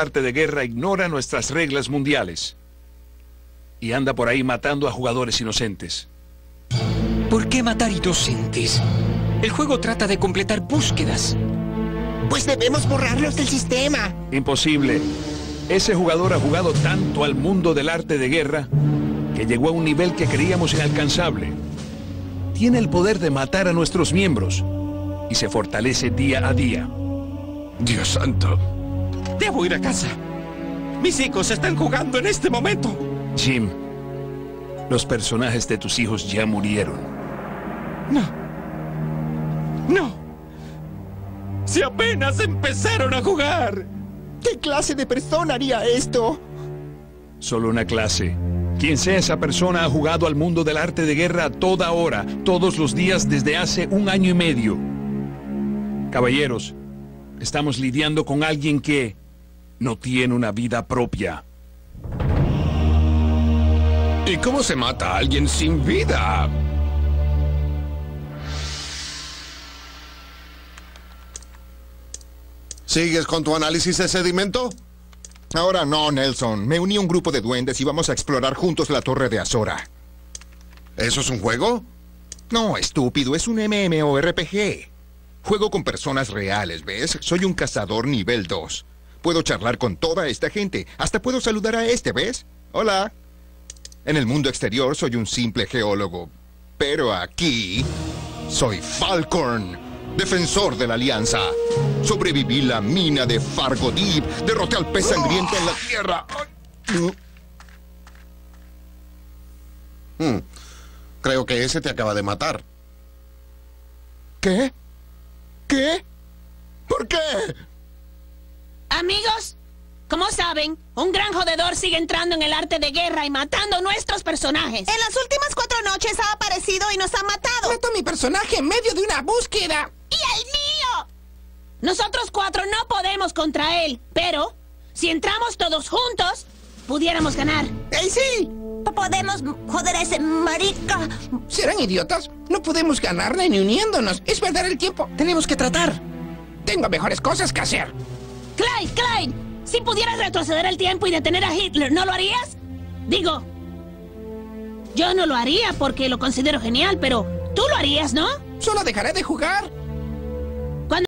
arte de guerra ignora nuestras reglas mundiales. Y anda por ahí matando a jugadores inocentes. ¿Por qué matar inocentes? El juego trata de completar búsquedas. Pues debemos borrarlos del sistema. Imposible. Ese jugador ha jugado tanto al mundo del arte de guerra que llegó a un nivel que creíamos inalcanzable. Tiene el poder de matar a nuestros miembros y se fortalece día a día. Dios santo. Debo ir a casa. Mis hijos están jugando en este momento. Jim, los personajes de tus hijos ya murieron. No. No. Si apenas empezaron a jugar. ¿Qué clase de persona haría esto? Solo una clase. Quien sea esa persona ha jugado al mundo del arte de guerra a toda hora, todos los días desde hace un año y medio. Caballeros, estamos lidiando con alguien que no tiene una vida propia. ¿Y cómo se mata a alguien sin vida? ¿Sigues con tu análisis de sedimento? Ahora no, Nelson. Me uní a un grupo de duendes y vamos a explorar juntos la torre de Azora. ¿Eso es un juego? No, estúpido, es un MMORPG. Juego con personas reales, ¿ves? Soy un cazador nivel 2. Puedo charlar con toda esta gente. Hasta puedo saludar a este, ¿ves? Hola. En el mundo exterior soy un simple geólogo. Pero aquí soy Falcorn, defensor de la Alianza. Sobreviví la mina de Fargo Deep. Derroté al pez sangriento en la tierra. Hmm. Creo que ese te acaba de matar. ¿Qué? ¿Qué? ¿Por qué? Amigos, como saben, un gran jodedor sigue entrando en el arte de guerra y matando nuestros personajes. En las últimas cuatro noches ha aparecido y nos ha matado. Mato a mi personaje en medio de una búsqueda. ¡Y el mío! Nosotros cuatro no podemos contra él, pero si entramos todos juntos, pudiéramos ganar. ¡Ey, sí! Podemos joder a ese marica. ¿Serán idiotas? No podemos ganarle ni uniéndonos. Es perder el tiempo. Tenemos que tratar. Tengo mejores cosas que hacer. Clyde, Clyde, si pudieras retroceder el tiempo y detener a Hitler, ¿no lo harías? Digo, yo no lo haría porque lo considero genial, pero tú lo harías, ¿no? Solo dejaré de jugar.